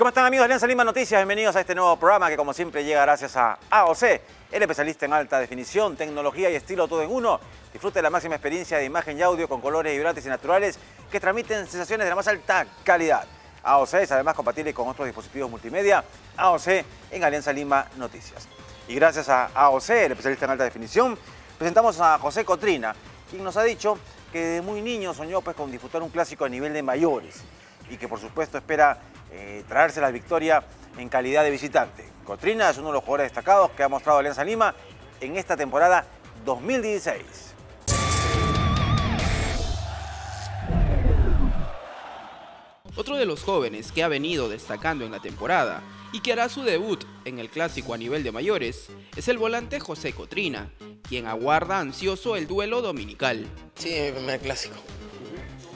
¿Cómo están amigos de Alianza Lima Noticias? Bienvenidos a este nuevo programa que como siempre llega gracias a AOC, el especialista en alta definición, tecnología y estilo todo en uno. Disfrute de la máxima experiencia de imagen y audio con colores vibrantes y naturales que transmiten sensaciones de la más alta calidad. AOC es además compatible con otros dispositivos multimedia. AOC en Alianza Lima Noticias. Y gracias a AOC, el especialista en alta definición, presentamos a José Cotrina, quien nos ha dicho que de muy niño soñó pues, con disputar un clásico a nivel de mayores y que por supuesto espera eh, traerse la victoria en calidad de visitante. Cotrina es uno de los jugadores destacados que ha mostrado Alianza Lima en esta temporada 2016. Otro de los jóvenes que ha venido destacando en la temporada y que hará su debut en el clásico a nivel de mayores es el volante José Cotrina, quien aguarda ansioso el duelo dominical. Sí, mi primer clásico.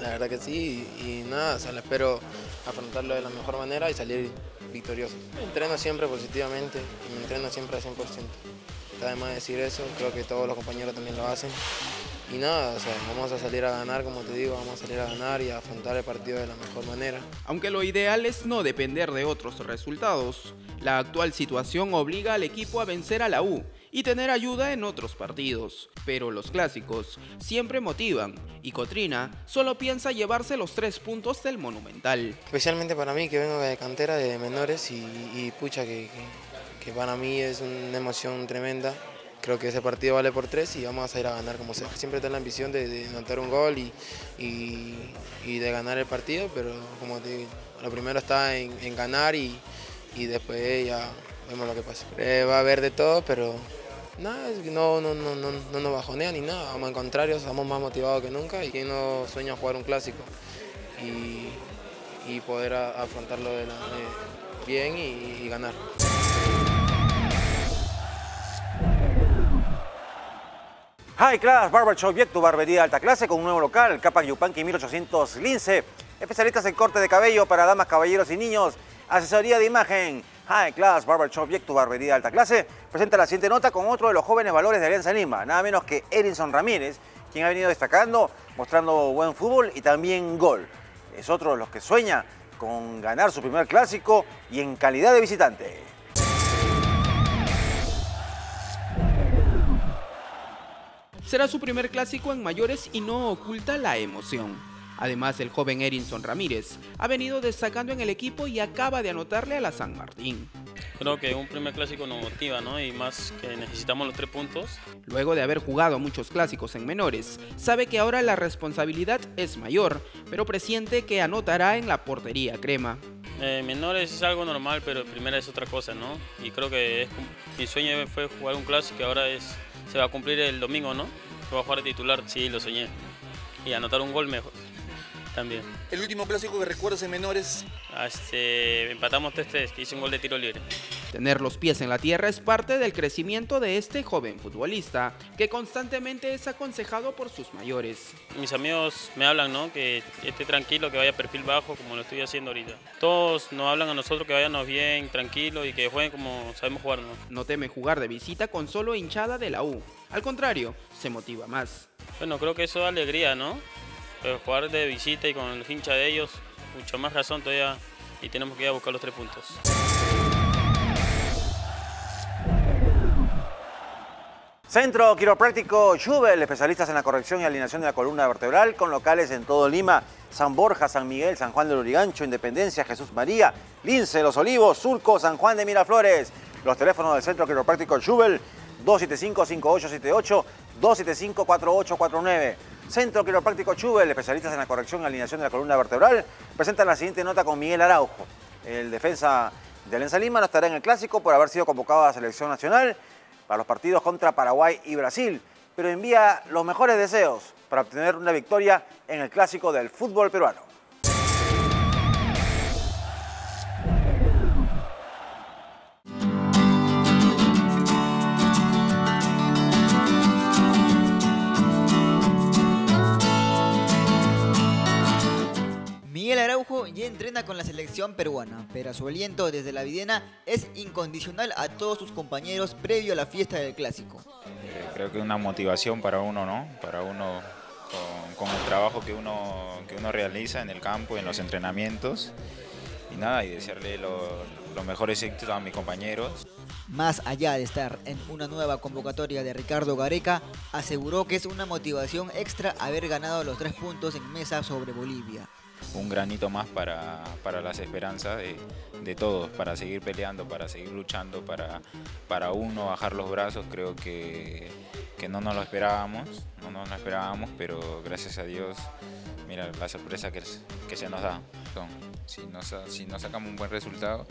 La verdad que sí, y, nada, o espero afrontarlo de la mejor manera y salir victorioso. entreno siempre positivamente y me entreno siempre al 100%. Está de más decir eso, creo que todos los compañeros también lo hacen. Y nada, o sea, vamos a salir a ganar, como te digo, vamos a salir a ganar y a afrontar el partido de la mejor manera. Aunque lo ideal es no depender de otros resultados, la actual situación obliga al equipo a vencer a la U y tener ayuda en otros partidos. Pero los clásicos siempre motivan y Cotrina solo piensa llevarse los tres puntos del Monumental. Especialmente para mí que vengo de cantera de menores y, pucha que, que, para mí es una emoción tremenda. Creo que ese partido vale por tres y vamos a ir a ganar como sea. Siempre tengo la ambición de, anotar un gol y, y, de ganar el partido, pero como te digo, lo primero está en, ganar y, después ya vemos lo que pasa. Eh, va a haber de todo, pero no, no, no, no, no nos bajonea ni nada, al contrario, estamos más motivados que nunca y quien no sueña jugar un clásico y, poder afrontarlo bien y, ganar. High Class Barber Shop tu barbería alta clase con un nuevo local, Capac Yupanqui 1800 Lince. Especialistas en corte de cabello para damas, caballeros y niños. Asesoría de imagen, High Class Barber Shop tu barbería de alta clase, presenta la siguiente nota con otro de los jóvenes valores de Alianza Lima, nada menos que Erinson Ramírez, quien ha venido destacando, mostrando buen fútbol y también gol. Es otro de los que sueña con ganar su primer clásico y en calidad de visitante. Será su primer clásico en mayores y no oculta la emoción. Además, el joven Erinson Ramírez ha venido destacando en el equipo y acaba de anotarle a la San Martín. Creo que un primer clásico nos motiva, ¿no? Y más que necesitamos los tres puntos. Luego de haber jugado muchos clásicos en menores, sabe que ahora la responsabilidad es mayor, pero presiente que anotará en la portería crema. Eh, menores es algo normal, pero primera es otra cosa, ¿no? Y creo que mi sueño fue jugar un clásico ahora es, se va a cumplir el domingo, ¿no? Voy a jugar de titular, sí, lo soñé. Y anotar un gol mejor también. ¿El último clásico que recuerdas en menores? Ah, este, empatamos 3-3, que hice un gol de tiro libre. Tener los pies en la tierra es parte del crecimiento de este joven futbolista, que constantemente es aconsejado por sus mayores. Mis amigos me hablan, ¿no? Que esté tranquilo, que vaya perfil bajo, como lo estoy haciendo ahorita. Todos nos hablan a nosotros que vayamos bien, tranquilo y que jueguen como sabemos jugar, ¿no? No teme jugar de visita con solo hinchada de la U. Al contrario, se motiva más. Bueno, creo que eso da alegría, ¿no? Pero jugar de visita y con el hincha de ellos, mucho más razón todavía y tenemos que ir a buscar los tres puntos. Centro Quiropráctico Jubel, especialistas en la corrección y alineación de la columna vertebral, con locales en todo Lima, San Borja, San Miguel, San Juan de Lurigancho, Independencia, Jesús María, Lince, Los Olivos, Surco, San Juan de Miraflores. Los teléfonos del Centro Quiropráctico Jubel, 275-5878, 275-4849. Centro Quiropráctico Chubel, especialistas en la corrección y alineación de la columna vertebral, presentan la siguiente nota con Miguel Araujo. El defensa de Alianza Lima no estará en el clásico por haber sido convocado a la selección nacional para los partidos contra Paraguay y Brasil, pero envía los mejores deseos para obtener una victoria en el clásico del fútbol peruano. Con la selección peruana, pero su aliento desde la videna es incondicional a todos sus compañeros previo a la fiesta del clásico. Eh, creo que es una motivación para uno, ¿no? Para uno con, el trabajo que uno, que uno realiza en el campo, en los entrenamientos. Y nada, y desearle los mejores éxitos a mis compañeros. Más allá de estar en una nueva convocatoria de Ricardo Gareca, aseguró que es una motivación extra haber ganado los tres puntos en mesa sobre Bolivia un granito más para, las esperanzas de, todos, para seguir peleando, para seguir luchando, para, para uno bajar los brazos. Creo que, no nos lo esperábamos, no nos lo esperábamos, pero gracias a Dios, mira la sorpresa que, que se nos da. si, nos, si no sacamos un buen resultado,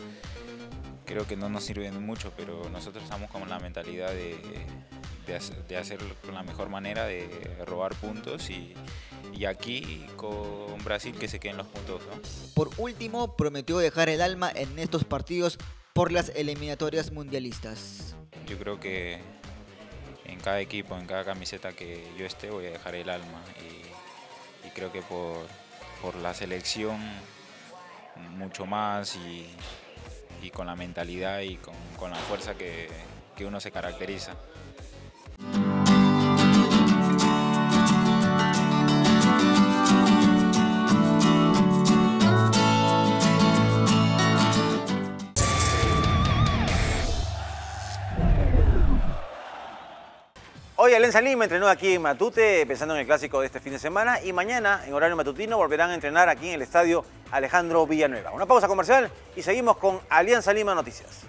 creo que no nos sirve mucho, pero nosotros estamos con la mentalidad de, de, hacerlo con la mejor manera, de robar puntos y, y aquí con Brasil que se queden los puntos. Por último, prometió dejar el alma en estos partidos por las eliminatorias mundialistas. Yo creo que en cada equipo, en cada camiseta que yo esté, voy a dejar el alma y, creo que por, la selección mucho más y, con la mentalidad y con, la fuerza que uno se caracteriza. Alianza Lima entrenó aquí en Matute, pensando en el clásico de este fin de semana, y mañana, en horario matutino, volverán a entrenar aquí en el estadio Alejandro Villanueva. Una pausa comercial y seguimos con Alianza Lima Noticias.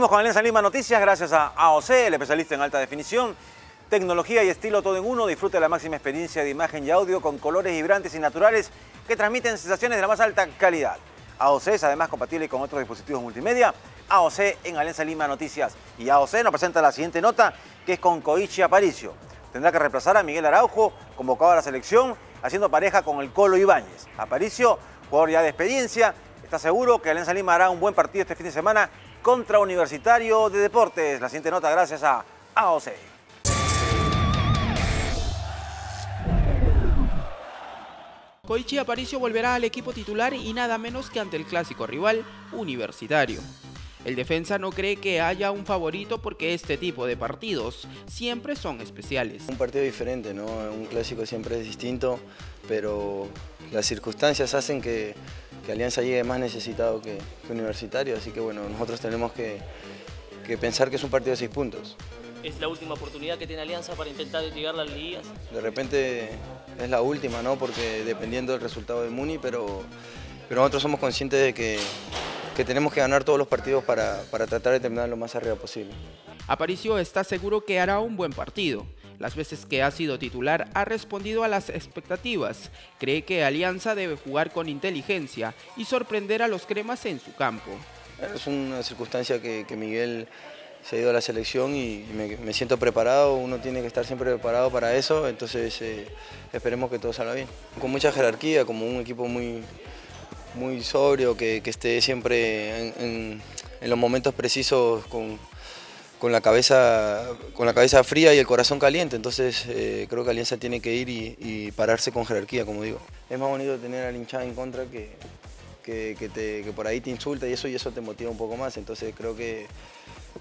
Seguimos con Alianza Lima Noticias gracias a AOC, el especialista en alta definición, tecnología y estilo todo en uno. Disfrute la máxima experiencia de imagen y audio con colores vibrantes y naturales que transmiten sensaciones de la más alta calidad. AOC es además compatible con otros dispositivos multimedia. AOC en Alianza Lima Noticias. Y AOC nos presenta la siguiente nota que es con Koichi Aparicio. Tendrá que reemplazar a Miguel Araujo, convocado a la selección, haciendo pareja con el Colo Ibáñez. Aparicio, jugador ya de experiencia, está seguro que Alianza Lima hará un buen partido este fin de semana contra Universitario de Deportes. La siguiente nota gracias a AOC. Koichi Aparicio volverá al equipo titular y nada menos que ante el clásico rival Universitario. El defensa no cree que haya un favorito porque este tipo de partidos siempre son especiales. Un partido diferente, ¿no? Un clásico siempre es distinto, pero las circunstancias hacen que, Alianza llegue más necesitado que, Universitario, así que bueno, nosotros tenemos que, pensar que es un partido de seis puntos. ¿Es la última oportunidad que tiene Alianza para intentar llegar a las ligas? De repente es la última, ¿no? Porque dependiendo del resultado de Muni, pero, pero nosotros somos conscientes de que, tenemos que ganar todos los partidos para, para tratar de terminar lo más arriba posible. Aparicio está seguro que hará un buen partido. Las veces que ha sido titular ha respondido a las expectativas. Cree que Alianza debe jugar con inteligencia y sorprender a los cremas en su campo. Es una circunstancia que, Miguel se ha ido a la selección y me, siento preparado, uno tiene que estar siempre preparado para eso, entonces eh, esperemos que todo salga bien. Con mucha jerarquía, como un equipo muy, muy sobrio, que, esté siempre en, en los momentos precisos con, con la cabeza, con la cabeza fría y el corazón caliente, entonces eh, creo que Alianza tiene que ir y, pararse con jerarquía, como digo. Es más bonito tener al hinchada en contra que, que, por ahí te insulta y eso, y eso te motiva un poco más, entonces creo que,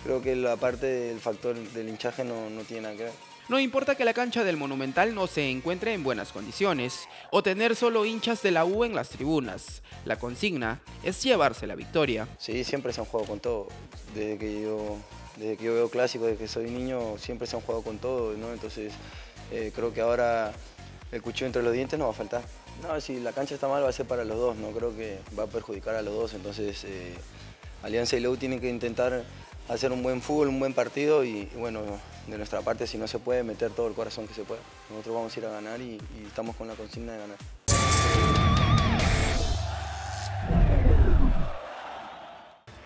creo que la parte del factor del hinchaje no, no tiene nada que ver. No importa que la cancha del Monumental no se encuentre en buenas condiciones o tener solo hinchas de la U en las tribunas. La consigna es llevarse la victoria. Sí, siempre se han jugado con todo. Desde que yo desde que yo veo clásicos, desde que soy niño, siempre se han jugado con todo, ¿no? Entonces eh, creo que ahora el cuchillo entre los dientes no va a faltar. No, si la cancha está mal va a ser para los dos, no creo que va a perjudicar a los dos, entonces eh, Alianza y Leu tienen que intentar hacer un buen fútbol, un buen partido y, bueno, de nuestra parte si no se puede meter todo el corazón que se pueda. Nosotros vamos a ir a ganar y estamos con la consigna de ganar.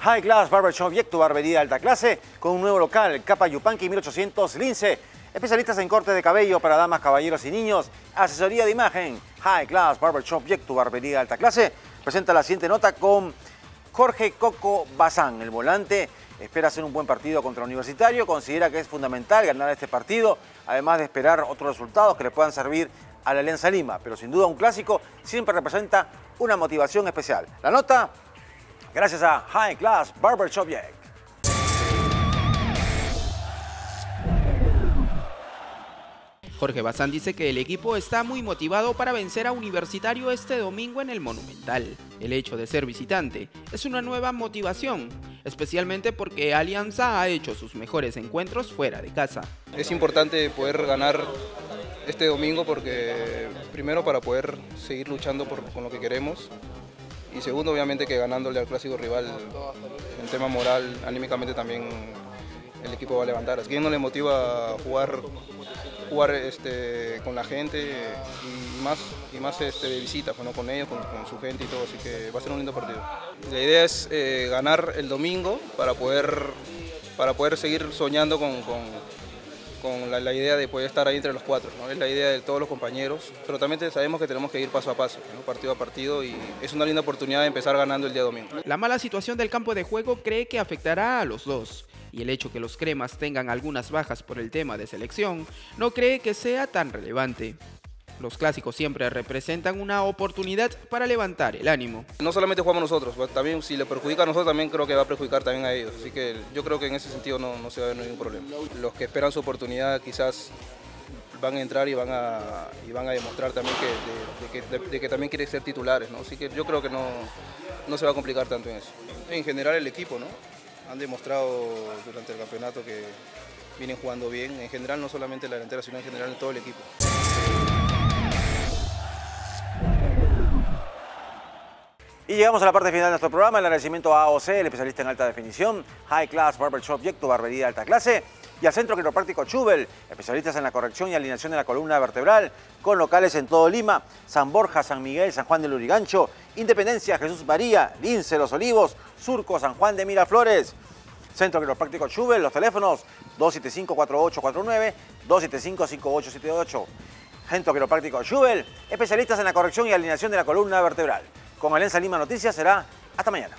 High Class Barbershop y tu barbería alta clase con un nuevo local, Capa Yupanqui 1800 Lince. Especialistas en corte de cabello para damas, caballeros y niños. Asesoría de imagen. High Class Barbershop y tu barbería alta clase. Presenta la siguiente nota con Jorge Coco Bazán, el volante. Espera hacer un buen partido contra Universitario. Considera que es fundamental ganar este partido, además de esperar otros resultados que le puedan servir a la Alianza Lima. Pero sin duda un clásico siempre representa una motivación especial. La nota gracias a High Class Barbershop Jack. Jorge Bazán dice que el equipo está muy motivado para vencer a Universitario este domingo en el Monumental. El hecho de ser visitante es una nueva motivación, especialmente porque Alianza ha hecho sus mejores encuentros fuera de casa. Es importante poder ganar este domingo porque primero para poder seguir luchando por, con lo que queremos y segundo obviamente que ganándole al clásico rival en tema moral, anímicamente también el equipo va a levantar. ¿A quién no le motiva jugar, jugar este, con la gente y más, y más este, de visita, con ellos, con, su gente y todo, así que va a ser un lindo partido. La idea es eh, ganar el domingo para poder, para poder seguir soñando con la, idea de poder estar ahí entre los cuatro. Es la idea de todos los compañeros, pero también sabemos que tenemos que ir paso a paso, partido a partido, y es una linda oportunidad de empezar ganando el día domingo. La mala situación del campo de juego cree que afectará a los dos, y el hecho que los cremas tengan algunas bajas por el tema de selección no cree que sea tan relevante. Los clásicos siempre representan una oportunidad para levantar el ánimo. No solamente jugamos nosotros, pues, también si le perjudica a nosotros también creo que va a perjudicar también a ellos. Así que yo creo que en ese sentido no, no se va a ver ningún problema. Los que esperan su oportunidad quizás van a entrar y van a, y van a demostrar también que, de, que, también quieren ser titulares. ¿no? Así que yo creo que no, no se va a complicar tanto en eso. En general el equipo, ¿no? han demostrado durante el campeonato que vienen jugando bien. En general no solamente la delantera, sino en general en todo el equipo. Y llegamos a la parte final de nuestro programa, el agradecimiento a AOC, el especialista en alta definición, High Class Barber Shop Objecto, barbería alta clase, y al Centro Quiropráctico Chubel, especialistas en la corrección y alineación de la columna vertebral, con locales en todo Lima, San Borja, San Miguel, San Juan de Lurigancho, Independencia, Jesús María, Lince, Los Olivos, Surco, San Juan de Miraflores. Centro Quiropráctico Chubel, los teléfonos 275-4849, 275-5878. Centro Quiropráctico Chubel, especialistas en la corrección y alineación de la columna vertebral. Con Alianza Lima Noticias será hasta mañana.